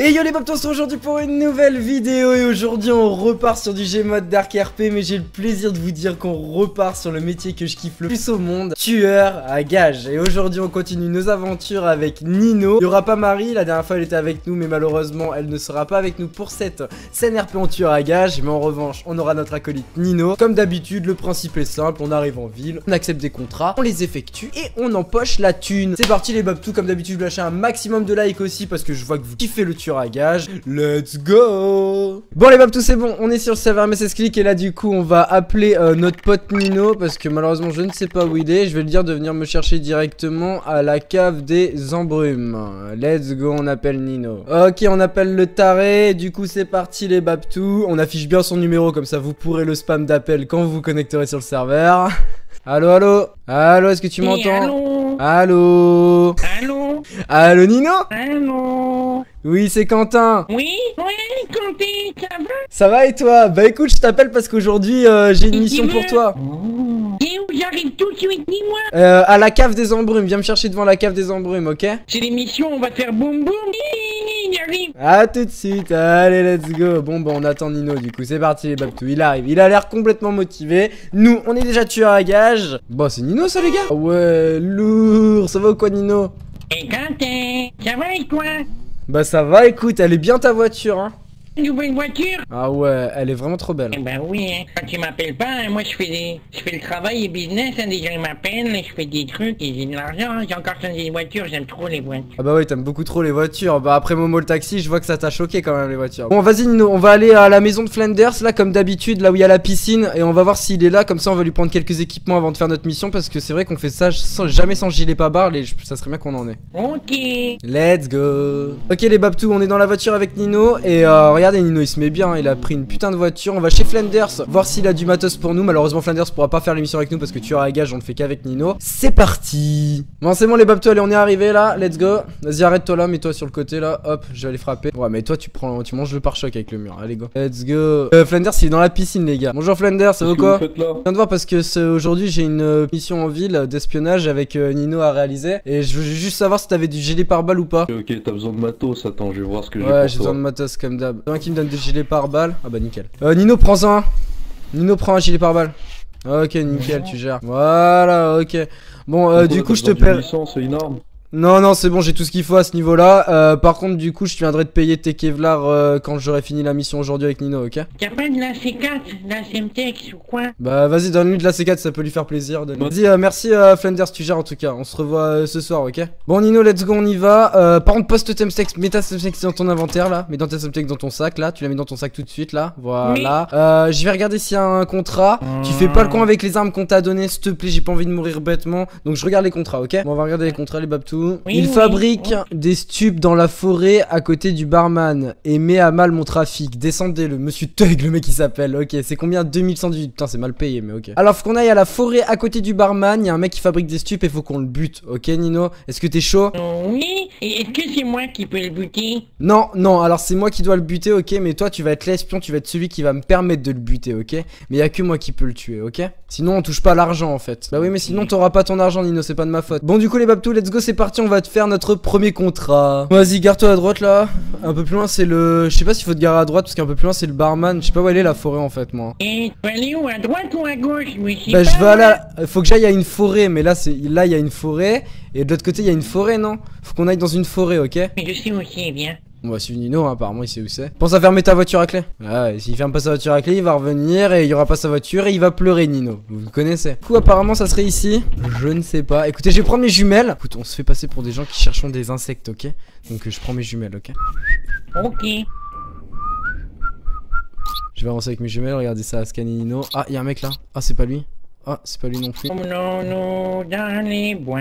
Et yo les babtons, on aujourd'hui pour une nouvelle vidéo et aujourd'hui on repart sur du Gmod Dark RP mais j'ai le plaisir de vous dire qu'on repart sur le métier que je kiffe le plus au monde, tueur à gage. Et aujourd'hui on continue nos aventures avec Nino. Il y aura pas Marie, la dernière fois elle était avec nous mais malheureusement elle ne sera pas avec nous pour cette scène RP en tueur à gage. Mais en revanche on aura notre acolyte Nino. Comme d'habitude le principe est simple, on arrive en ville, on accepte des contrats, on les effectue et on empoche la thune. C'est parti les babtous, comme d'habitude lâchez un maximum de likes aussi parce que je vois que vous kiffez le tueur à gage. Let's go Bon les babtous c'est bon, on est sur le serveur MSS Click et là du coup on va appeler euh, notre pote Nino parce que malheureusement je ne sais pas où il est. Je vais le dire de venir me chercher directement à la cave des embrumes. Let's go, on appelle Nino. Ok, on appelle le taré, du coup c'est parti les babtous. On affiche bien son numéro comme ça vous pourrez le spam d'appel quand vous vous connecterez sur le serveur. Allo, allo Allo, est-ce que tu m'entends? Allo Allô? Allo Nino? Allô? Oui, c'est Quentin. Oui Oui, Canté, ça va? Ça va et toi? Bah écoute, je t'appelle parce qu'aujourd'hui euh, j'ai une mission pour toi. Et où j'arrive tout de suite, dis-moi? Euh, à la cave des embrumes, viens me chercher devant la cave des embrumes, ok? C'est l'émission, on va faire boum boum. J'arrive. À tout de suite, allez let's go. Bon bah on attend Nino du coup, c'est parti les babtous, il arrive, il a l'air complètement motivé. Nous, on est déjà tueurs à gage Bon c'est Nino ça les gars? Ah Ouais, lourd, ça va ou quoi Nino? Et Canté, ça va et toi? Bah ça va, écoute, elle est bien ta voiture hein Nouvelle voiture Ah ouais, elle est vraiment trop belle Eh ben oui, hein. quand tu m'appelles pas, hein, moi je fais des... Je fais le travail et business, hein, des gens ils m'appellent, je fais des trucs et j'ai de l'argent, hein. j'ai encore changé des voitures, j'aime trop les voitures. Ah bah oui, t'aimes beaucoup trop les voitures. Bah après Momo le taxi, je vois que ça t'a choqué quand même les voitures. Bon, vas-y Nino, on va aller à la maison de Flanders là comme d'habitude, là où il y a la piscine et on va voir s'il est là comme ça on va lui prendre quelques équipements avant de faire notre mission parce que c'est vrai qu'on fait ça sans- jamais sans gilet pas barre et ça serait bien qu'on en ait. Ok Let's go. OK les babtous, on est dans la voiture avec Nino et euh, regardez Nino, il se met bien, il a pris une putain de voiture. On va chez Flanders voir s'il a du matos pour nous. Malheureusement Flanders pourra pas faire l'émission avec nous parce que tu auras gage, on le fait qu'avec Nino. C'est parti. Bon, c'est bon les babtous, allez, on est arrivé là. Let's go. Vas-y, arrête-toi là, mets-toi sur le côté là. Hop, je vais aller frapper. Ouais, mais toi tu prends tu manges le pare-choc avec le mur. Allez go. Let's go. Euh, Flanders, il est dans la piscine les gars. Bonjour Flanders, ça va Qu'est-ce que quoi je viens de voir parce que aujourd'hui j'ai une euh, mission en ville d'espionnage avec euh, Nino à réaliser et je veux juste savoir si t'avais du gilet pare-balles ou pas. Ok, t'as besoin de matos, attends, je vais voir ce que j'ai Ouais, j'ai besoin de matos comme d'hab. Un qui me donne des gilets pare-balles. Ah bah nickel. Euh, Nino, prends un. Nino, prends un gilet pare-balles. Ok, nickel, tu gères. Voilà, ok. Bon, euh, du coup, je te d'une Non, non, c'est bon, j'ai tout ce qu'il faut à ce niveau-là. Euh, par contre, du coup, je viendrai te payer tes Kevlar euh, quand j'aurai fini la mission aujourd'hui avec Nino, ok? T'as pas de la C4, de la Semtex ou quoi? Bah, vas-y, donne-lui de la C4, ça peut lui faire plaisir. donne- Vas-y, euh, merci euh, Flanders, tu gères en tout cas. On se revoit euh, ce soir, ok? Bon, Nino, let's go, on y va. Euh, par contre, poste Temstex, mets ta Temstex dans ton inventaire là. Mets dans ta Temstex dans ton sac là. Tu la mets dans ton sac tout de suite là. Voilà. Euh, je vais regarder s'il y a un contrat. Tu fais pas le con avec les armes qu'on t'a donné, s'il te plaît. J'ai pas envie de mourir bêtement. Donc, je regarde les contrats, ok? Bon, on va regarder les contrats, les Oui, Il oui, fabrique oui. des stupes dans la forêt à côté du barman et met à mal mon trafic. Descendez le monsieur Tug, le mec qui s'appelle. Ok, c'est combien? 2118 Putain, c'est mal payé, mais ok. Alors, faut qu'on aille à la forêt à côté du barman. Il y a un mec qui fabrique des stupes et faut qu'on le bute. Ok, Nino? Est-ce que t'es chaud? Oui Et est-ce que c'est moi qui peux le buter? Non, non, alors c'est moi qui dois le buter, ok, mais toi tu vas être l'espion, tu vas être celui qui va me permettre de le buter, ok? Mais y a que moi qui peux le tuer, ok? Sinon on touche pas l'argent en fait. Bah oui, mais sinon t'auras pas ton argent, Nino, c'est pas de ma faute. Bon, du coup, les babtous, let's go, c'est parti, on va te faire notre premier contrat. Vas-y, garde-toi à droite là. Un peu plus loin, c'est le. Je sais pas s'il faut te garer à droite, parce qu'un peu plus loin, c'est le barman. Je sais pas où elle est la forêt en fait, moi. Et tu vas aller où À droite ou à gauche? Je Bah, je vais aller. à- Faut que j'aille à une forêt, mais là, c'est là, il y a une forêt. Et de l'autre côté, il y a une forêt, non? Faut qu'on aille dans une forêt, ok? Mais je sais où c'est, viens. On va suivre Nino, hein, apparemment il sait où c'est. Pense à fermer ta voiture à clé. Ah, et s'il ferme pas sa voiture à clé, il va revenir et il y aura pas sa voiture et il va pleurer Nino. Vous le connaissez. Du coup, apparemment ça serait ici. Je ne sais pas. Écoutez, je vais prendre mes jumelles. Écoute, on se fait passer pour des gens qui cherchent des insectes, ok? Donc euh, je prends mes jumelles, ok? Ok. Je vais avancer avec mes jumelles, regardez ça, scanner Nino. Ah, il y a un mec là. Ah, c'est pas lui. Ah, c'est pas lui non plus. Promenons-nous dans les bois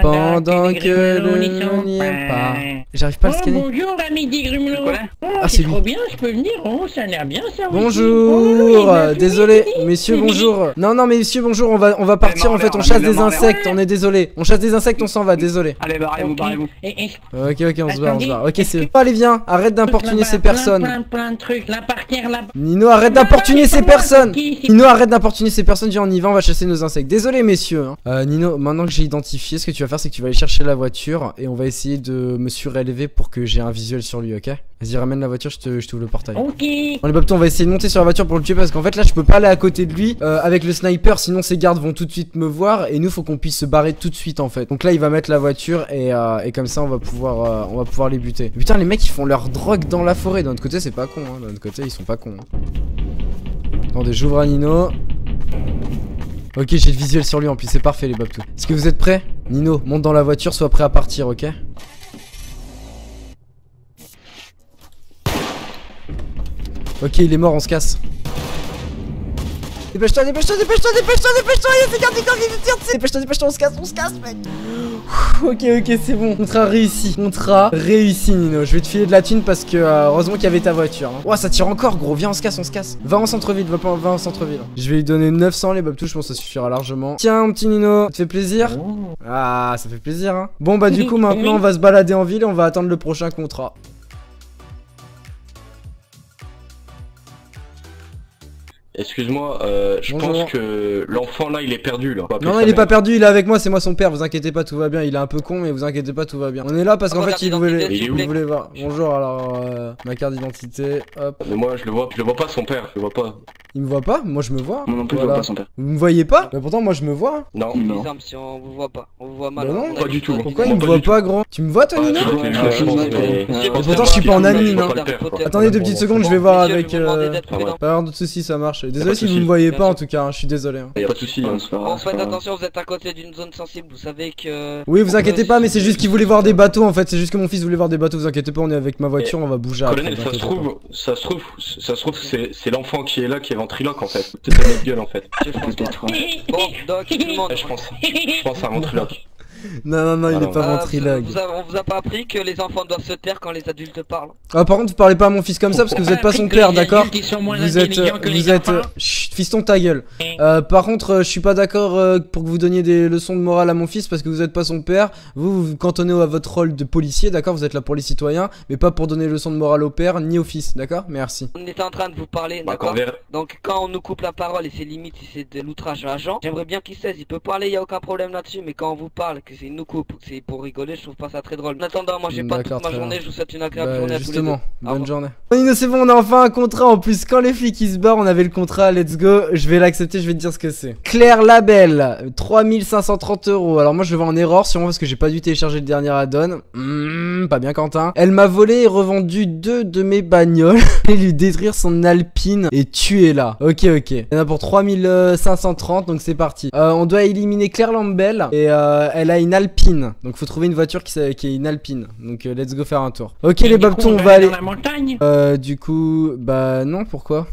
Pendant que le n'y sont n'y est pas. J'arrive pas à le Oh, scanner. bonjour, ami des grumelots. Oh, Ah, c'est lui. trop bien, je peux venir. Oh, ça a l'air bien, ça. Bonjour, Oh, euh, désolé, messieurs, bonjour. Non, non, mais messieurs, bonjour, on va, on va partir en fait, on chasse des insectes, on est désolé. On chasse des insectes, on s'en va, désolé. Allez, barrez-vous, barrez-vous. Ok, ok, on se barre, on se barre. Ok, c'est. Allez, viens, arrête d'importuner ces personnes. Nino, arrête d'importuner ces personnes. Nino, arrête d'importuner ces personnes, viens, on y va, on va chasser nos insectes. Désolé, messieurs. hein. Euh, Nino, maintenant que j'ai identifié, ce que tu vas faire, c'est que tu vas aller chercher la voiture et on va essayer de me surélever pour que j'ai un visuel sur lui, ok? Vas-y, ramène la voiture, je t'ouvre le portail. Ok. Bon les Babtou on va essayer de monter sur la voiture pour le tuer parce qu'en fait là je peux pas aller à côté de lui euh, avec le sniper sinon ses gardes vont tout de suite me voir et nous faut qu'on puisse se barrer tout de suite en fait. Donc là il va mettre la voiture et, euh, et comme ça on va pouvoir on va pouvoir les buter. Putain les mecs ils font leur drogue dans la forêt, d'un autre côté c'est pas con hein. d'un autre côté ils sont pas cons. hein. Attendez j'ouvre à Nino. Ok j'ai le visuel sur lui en plus c'est parfait les Babtou. Est-ce que vous êtes prêts? Nino monte dans la voiture sois prêt à partir ok? Ok, il est mort, on se casse. Dépêche-toi, dépêche-toi, dépêche-toi, dépêche-toi, dépêche-toi, il y a ces gardes du corps qui nous tirent dessus. Dépêche-toi, dépêche-toi, on se casse, on se casse, mec. Ok, ok, c'est bon. Contrat réussi. Contrat réussi, Nino. Je vais te filer de la thune parce que euh, heureusement qu'il y avait ta voiture. Hein. Ouah, ça tire encore, gros. Viens, on se casse, on se casse. Va en centre-ville, va, pas- va en centre-ville. Je vais lui donner 900 les babtouches, je pense que ça suffira largement. Tiens, mon petit Nino, ça te fait plaisir? Oh. Ah, ça fait plaisir, hein. Bon, bah, du coup, maintenant, on va se balader en ville et on va attendre le prochain contrat. Excuse-moi, euh, je Bonjour. pense que l'enfant là il est perdu là. Non, sa il est pas perdu, il est avec moi, c'est moi son père, vous inquiétez pas, tout va bien. Il est un peu con, mais vous inquiétez pas, tout va bien. On est là parce qu'en Votre fait, il voulait, il voulait voir. Bonjour, alors, euh, ma carte d'identité, hop. Mais moi je le vois, je le vois pas son père, je le vois pas. Il me voit pas Moi, je me vois. Moi non plus, je vois pas son père. Vous me voyez pas Mais pourtant, moi, je me vois. hein. Non. Non. Si on vous voit pas. On vous voit mal. Bah non, On a pas du tout. Pourquoi Non, il me voit pas, gros Tu me vois, toi, Ah, pas pourtant, je suis pas en pas hein. Attendez deux petites secondes, je vais voir avec. Euh... Ah. Pas de soucis, ça marche. Désolé si vous me voyez pas, en tout cas, hein, je suis désolé. hein. Y a pas de soucis. Ouais, c'est pas grave, Bon, c'est faites pas grave. attention, vous êtes à côté d'une zone sensible. Vous savez que. Oui, vous inquiétez pas, mais c'est juste qu'il voulait voir des bateaux en fait. C'est juste que mon fils voulait voir des bateaux. Vous inquiétez pas, on est avec ma voiture, on va bouger après. Colonel, vous ça se inquiétez trouve, ça se trouve, ça se trouve, c'est c'est l'enfant qui est là qui est ventriloque en fait. C'est ta notre gueule en fait. Je pense pas. Bon, Doc, tout le monde. Ouais, je pense, je pense à un ventriloque. Non, non, non, il est pas Euh, ventriloque. vous a- on vous a pas appris que les enfants doivent se taire quand les adultes parlent Ah, par contre, vous parlez pas à mon fils comme ça parce que vous êtes pas son père, d'accord Vous êtes, euh, vous êtes, euh, chut, fiston ta gueule. Euh, par contre, euh, je suis pas d'accord euh, pour que vous donniez des leçons de morale à mon fils parce que vous êtes pas son père. Vous vous vous cantonnez à votre rôle de policier, d'accord Vous êtes là pour les citoyens, mais pas pour donner des leçons de morale au père ni au fils, d'accord Merci. On était en train de vous parler, Bah, d'accord Donc quand on nous coupe la parole et c'est limite si c'est de l'outrage à agent, j'aimerais bien qu'il cesse, il peut parler, y a aucun problème là-dessus, mais quand on vous parle, que c'est une coupe, c'est pour rigoler, je trouve pas ça très drôle. En attendant, moi j'ai pas toute ma journée, bien. je vous souhaite une agréable Bah, journée à tous les deux. justement, bonne journée. Nino, c'est bon, on a enfin un contrat. En plus, quand les flics ils se barrent, on avait le contrat. Let's go. Je vais l'accepter, je vais te dire ce que c'est. Claire Label, 3530 euros. Alors, moi, je le vois en erreur, sûrement parce que j'ai pas dû télécharger le dernier add-on. Hmm, pas bien, Quentin. Elle m'a volé et revendu deux de mes bagnoles et lui détruire son Alpine et tuer là. Ok, ok. Il y en a pour 3530, donc c'est parti. Euh, on doit éliminer Claire Lambel et euh, elle a une Alpine. Donc, faut trouver une voiture qui, qui est une Alpine. Donc, euh, let's go faire un tour. Ok, les babtons, on va aller. dans la montagne? Euh, du coup, bah non, pourquoi?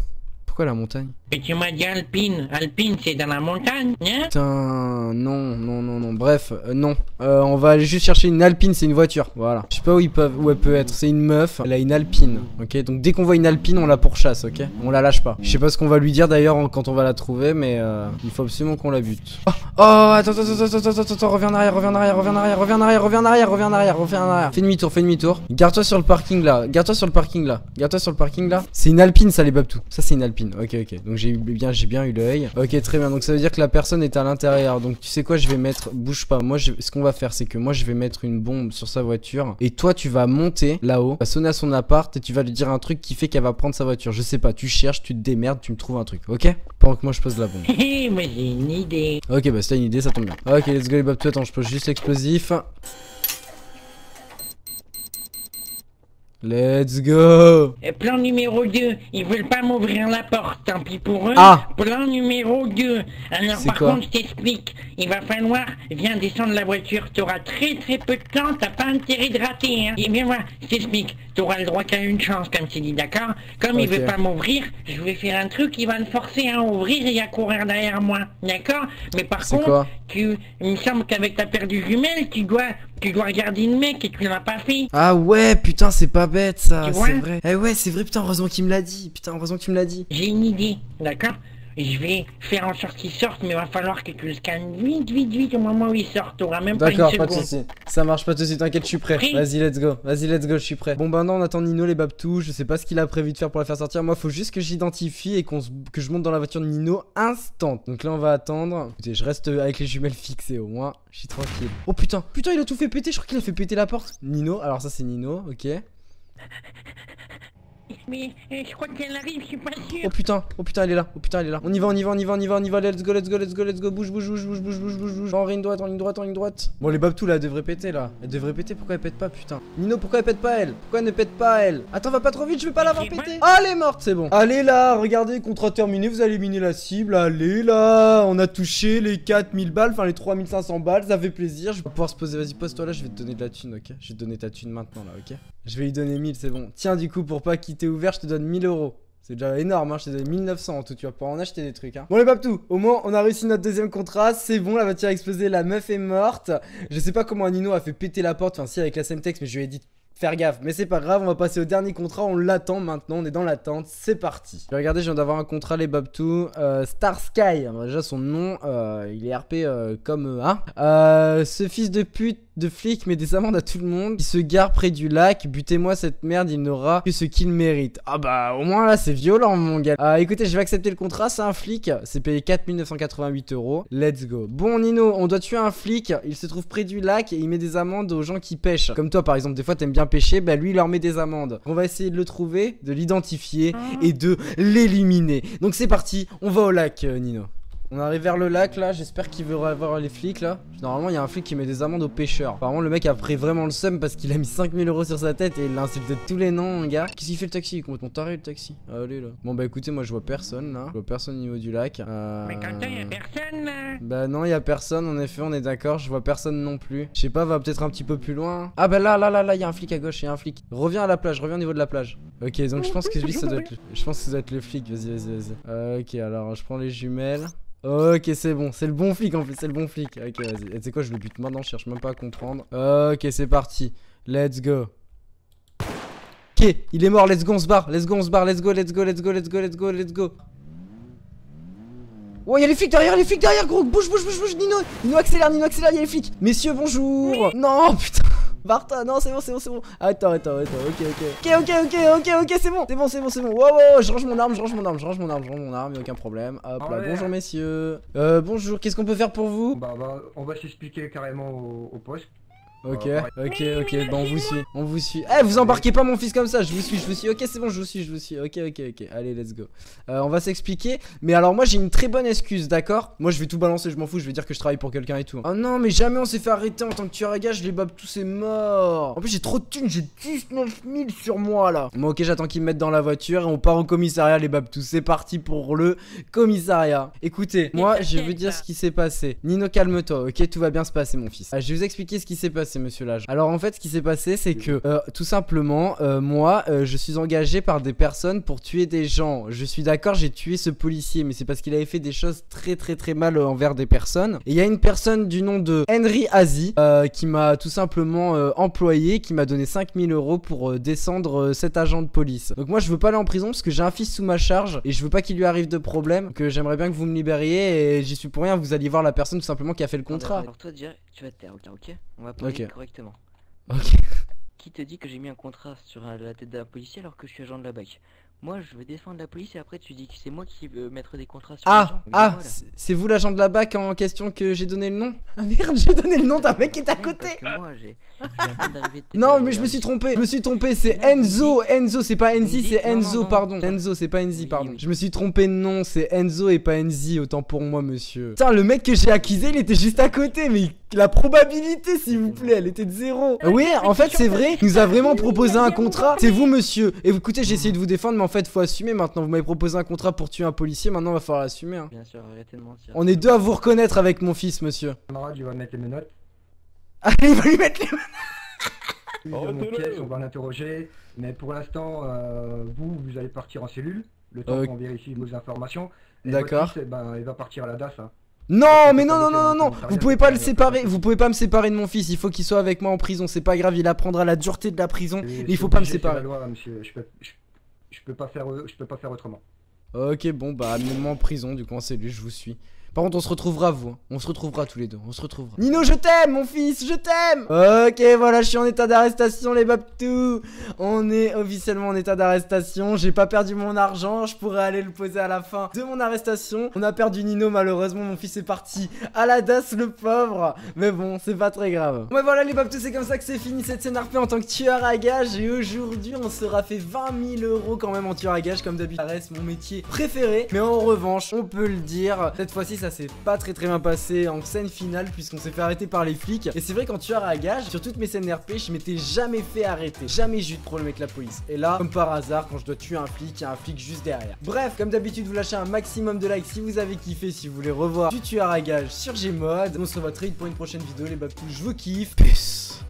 Pourquoi la montagne? Et tu m'as dit Alpine. Alpine, c'est dans la montagne, hein Putain, non, non, non, non. Bref, euh, non. Euh, on va aller juste chercher une Alpine, c'est une voiture. Voilà. Je sais pas où elle peut être. C'est une meuf. Elle a une Alpine. Ok? Donc dès qu'on voit une Alpine, on la pourchasse. Ok? On la lâche pas. Je sais pas ce qu'on va lui dire d'ailleurs quand on va la trouver, mais euh, il faut absolument qu'on la bute. Oh, oh, attends, attends, attends, attends, attends, reviens en arrière, reviens en arrière, reviens en arrière, reviens en arrière, reviens en arrière, reviens en arrière, reviens en. Fais demi-tour, fais demi-tour. Garde-toi sur le parking là. Garde-toi sur le parking là. Garde-toi sur le parking là. C'est une Alpine, ça les babtou. Ça c'est une Alpine. Ok, ok. Donc j'ai bien, j'ai bien eu l'œil. Ok, très bien. Donc ça veut dire que la personne est à l'intérieur. Donc tu sais quoi, je vais mettre. Bouge pas. Moi, je- ce qu'on va faire, c'est que moi, je vais mettre une bombe sur sa voiture. Et toi, tu vas monter là-haut, vas sonner à son appart et tu vas lui dire un truc qui fait qu'elle va prendre sa voiture. Je sais pas. Tu cherches, tu te démerdes, tu me trouves un truc. Ok? Pendant que moi, je pose la bombe. Mais j'ai une idée. Ok, bah si t'as une idée, ça tombe bien. Ok, let's go les babtou. Attends, je pose juste l'explosif. Let's go Plan numéro 2, ils veulent pas m'ouvrir la porte, tant pis pour eux. Ah. Plan numéro 2, alors C'est par contre je t'explique, il va falloir, viens descendre la voiture, t'auras très très peu de temps, t'as pas intérêt de rater, hein. Et viens voir, je t'explique, t'auras le droit qu'à une chance, comme tu dis, d'accord? Comme il Ok. veut pas m'ouvrir, je vais faire un truc qui va me forcer à ouvrir et à courir derrière moi, d'accord? Mais par C'est contre, tu, il me semble qu'avec ta paire de jumelles, tu dois, tu dois regarder le mec et tu l'as pas fait. Ah ouais, putain, c'est pas bête ça, Tu c'est vrai. Eh ouais, c'est vrai, putain, heureusement qu'il me l'a dit. Putain, heureusement qu'il me l'a dit. J'ai une idée, d'accord? Je vais faire en sorte qu'il sorte, mais il va falloir que tu le scannes vite, vite, vite au moment où il sort. T'auras même pas une D'accord, pas de seconde. soucis. Ça marche pas de soucis, t'inquiète, je suis prêt. Prêt Vas-y, let's go. Vas-y, let's go, je suis prêt. Bon, bah non, on attend Nino, les Babtou. Je sais pas ce qu'il a prévu de faire pour la faire sortir. Moi, faut juste que j'identifie et qu'on se- que je monte dans la voiture de Nino instant. Donc là, on va attendre. Écoutez, je reste avec les jumelles fixées au moins. Je suis tranquille. Oh putain, putain, il a tout fait péter. Je crois qu'il a fait péter la porte. Nino, alors ça, c'est Nino, ok. Mais euh, je crois qu'elle arrive, je suis pas sûr. Oh putain, oh putain, elle est là, oh putain, elle est là. On y va, on y va, on y va, on y va, on y va. Let's go, let's go, let's go, let's go. Bouge, bouge, bouge, bouge, bouge, bouge, bouge, bouge. En ligne droite, en ligne droite, en ligne droite. Bon, les Babtou là, elles devraient péter là. Elles devraient péter, pourquoi elles pètent pas, putain? Nino, pourquoi elle pète pas elle Pourquoi elle ne pète pas elle Attends, va pas trop vite, je vais pas l'avoir pété. Ah, elle est morte, c'est bon. Allez là, regardez, contrat terminé, vous allez miner la cible. Allez là, on a touché les 4000 balles, enfin les 3500 balles, ça fait plaisir. Je vais pouvoir se poser, vas-y, pose-toi là, je vais te donner de la thune, ok? Je vais te donner ta thune maintenant là, ok? Je vais lui donner 1000, c'est bon. Tiens, du coup, pour pas quitter ouvert, je te donne 1000 euros. C'est déjà énorme, hein, je t'ai donné 1900 en tout, tu vas pas en acheter des trucs. Hein. Bon les Babtou, au moins on a réussi notre deuxième contrat, c'est bon, la voiture a explosé, la meuf est morte. Je sais pas comment Nino a fait péter la porte, enfin si avec la Semtex, mais je lui ai dit faire gaffe. Mais c'est pas grave, on va passer au dernier contrat, on l'attend maintenant, on est dans l'attente, c'est parti. Regardez, je viens d'avoir un contrat les Babtou, euh, Star Sky, déjà son nom, euh, il est RP euh, comme euh, hein. Ce fils de pute de flic met des amendes à tout le monde qui se gare près du lac. Butez-moi cette merde, il n'aura que ce qu'il mérite. Ah bah au moins là c'est violent mon gars. Ah écoutez, je vais accepter le contrat, c'est un flic, c'est payé 4988 euros. Let's go. Bon Nino, on doit tuer un flic, il se trouve près du lac et il met des amendes aux gens qui pêchent. Comme toi par exemple, des fois t'aimes bien pêcher, bah lui il leur met des amendes. On va essayer de le trouver, de l'identifier et de l'éliminer. Donc c'est parti, on va au lac euh, Nino. On arrive vers le lac là, j'espère qu'il veut avoir les flics là. Normalement il y a un flic qui met des amendes aux pêcheurs. Apparemment le mec a pris vraiment le seum parce qu'il a mis 5000 euros sur sa tête et il a insulté tous les noms mon gars. Qu'est-ce qu'il fait le taxi? Il est complètement taré le taxi. Allez là. Bon bah écoutez moi je vois personne là. Je vois personne au niveau du lac. Euh... Mais Quentin, y a personne là. Bah non, y a personne, en effet, on est d'accord, je vois personne non plus. Je sais pas, va peut-être un petit peu plus loin. Ah bah là, là, là, là, y a un flic à gauche, y a un flic. Reviens à la plage, reviens au niveau de la plage. Ok, donc je pense que lui, ça doit être le... Je pense que ça doit être le flic, vas-y, vas-y, vas-y. Euh, ok, alors je prends les jumelles. Ok, c'est bon, c'est le bon flic en plus, c'est le bon flic. Ok, vas-y. Tu sais quoi, je le bute maintenant, je cherche même pas à comprendre. Ok, c'est parti. Let's go. Ok, il est mort, let's go, on se barre, let's go, on se barre, let's go, let's go, let's go, let's go, let's go, let's go. Oh, y'a les flics derrière, les flics derrière, gros, bouge, bouge, bouge, bouge, Nino, Nino accélère, Nino accélère, y'a les flics. Messieurs, bonjour. Non, putain. Bartha, non, c'est bon, c'est bon, c'est bon. Attends, attends, attends, ok, ok. Ok, ok, ok, ok, ok, c'est bon, c'est bon, c'est bon, c'est bon. Wow, wow, je range mon arme, je range mon arme, je range mon arme, je range mon arme, y'a aucun problème. Hop là, bonjour messieurs. Euh, bonjour, qu'est-ce qu'on peut faire pour vous? Bah, bah, on va s'expliquer carrément au, au poste. Ok, Ouais. ok, ok, bah on vous suit, on vous suit. Eh, vous embarquez pas mon fils comme ça, je vous suis, je vous suis. Ok, c'est bon, je vous suis, je vous suis. Ok, ok, ok, allez, let's go. Euh, on va s'expliquer. Mais alors, moi j'ai une très bonne excuse, d'accord? Moi je vais tout balancer, je m'en fous, je vais dire que je travaille pour quelqu'un et tout. Oh non, mais jamais on s'est fait arrêter en tant que tueur à gage, les babs, tous c'est mort. En plus, j'ai trop de thunes, j'ai 19 000 sur moi là. Bon, ok, j'attends qu'ils me mettent dans la voiture et on part au commissariat, les babs, tous. C'est parti pour le commissariat. Écoutez, moi je veux dire ce qui s'est passé. Nino, calme-toi, ok? Tout va bien se passer, mon fils. Ah, je vais vous expliquer ce qui s'est passé, monsieur. Alors, en fait, ce qui s'est passé, c'est que euh, tout simplement, euh, moi, euh, je suis engagé par des personnes pour tuer des gens. Je suis d'accord, j'ai tué ce policier, mais c'est parce qu'il avait fait des choses très, très, très mal euh, envers des personnes. Et il y a une personne du nom de Henry Azi euh, qui m'a tout simplement euh, employé, qui m'a donné 5000 euros pour euh, descendre cet agent de police. Donc, moi, je veux pas aller en prison parce que j'ai un fils sous ma charge et je veux pas qu'il lui arrive de problème. Que j'aimerais bien que vous me libériez et j'y suis pour rien. Vous alliez voir la personne tout simplement qui a fait le contrat. Alors toi déjà, tu vas te taire, ok, ok On va parler Ok. correctement. Ok. Qui te dit que j'ai mis un contrat sur euh, la tête d'un policier alors que je suis agent de la BAC? Moi, je veux défendre la police et après tu dis que c'est moi qui veux mettre des contrats sur les Ah, gens. Mais ah, voilà. c'est- c'est vous l'agent de la BAC en question que j'ai donné le nom? Ah merde, j'ai donné le nom d'un mec qui est à Oui, côté parce que moi, j'ai- de Non, mais je me suis trompé, je me suis trompé, c'est Non, Enzo, Enzo, c'est pas Enzi, Enzi, c'est non, non, Enzo, non. pardon. Enzo, c'est pas Enzi, Oui, pardon. oui. Je me suis trompé de nom, c'est Enzo et pas Enzi, autant pour moi, monsieur. Putain, le mec que j'ai accusé, il était juste à côté, mais la probabilité, s'il vous plaît, elle était de zéro. Euh, Oui, en fait, c'est vrai, il nous a vraiment proposé un contrat. C'est vous, monsieur. Et vous, écoutez, j'ai essayé de vous défendre, mais en fait, faut assumer maintenant. Vous m'avez proposé un contrat pour tuer un policier, maintenant, va falloir assumer. hein. Bien sûr, arrêtez de mentir. On est deux à vous reconnaître avec mon fils, monsieur. Camarade, il va mettre les menottes. Allez, il va lui mettre les Il dans pièces, on va l'interroger. Mais pour l'instant, euh, vous, vous allez partir en cellule. Le temps Ok. qu'on vérifie vos informations. Et D'accord. fils, eh ben, il va partir à la DAF. hein. Non, mais non, non, non, non, non, vous pouvez pas le séparer, vous pouvez pas me séparer de mon fils, il faut qu'il soit avec moi en prison, c'est pas grave, il apprendra la dureté de la prison, mais il c'est faut pas me c'est séparer. Je peux, je, je peux pas faire, je peux pas faire autrement. Ok, bon, bah amenez-moi en prison, du coup, en cellule, je vous suis. Par contre, on se retrouvera, vous. hein. On se retrouvera tous les deux. On se retrouvera. Nino, je t'aime, mon fils, je t'aime. Ok, voilà, je suis en état d'arrestation, les babtous. On est officiellement en état d'arrestation. J'ai pas perdu mon argent. Je pourrais aller le poser à la fin de mon arrestation. On a perdu Nino, malheureusement. Mon fils est parti à la DAS, le pauvre. Mais bon, c'est pas très grave. Ouais, voilà, les babtous, c'est comme ça que c'est fini cette scène RP en tant que tueur à gage. Et aujourd'hui, on sera fait 20 000 euros quand même en tueur à gage. Comme d'habitude, ça reste mon métier préféré. Mais en revanche, on peut le dire, cette fois-ci, ça s'est pas très très bien passé en scène finale puisqu'on s'est fait arrêter par les flics. Et c'est vrai qu'en tueur à gage, sur toutes mes scènes RP, je m'étais jamais fait arrêter. Jamais j'ai eu de problème avec la police. Et là, comme par hasard, quand je dois tuer un flic, il y a un flic juste derrière. Bref, comme d'habitude, vous lâchez un maximum de likes si vous avez kiffé, si vous voulez revoir du tueur à gage sur Gmod. On se revoit très vite pour une prochaine vidéo, les babtous. Je vous kiffe. Peace.